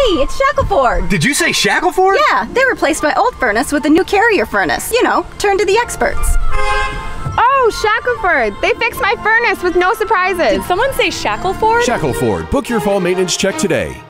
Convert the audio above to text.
Hey, it's Shackelford. Did you say Shackelford? Yeah, they replaced my old furnace with a new Carrier furnace. You know, turn to the experts. Oh, Shackelford! They fixed my furnace with no surprises. Did someone say Shackelford? Shackelford. Book your fall maintenance check today.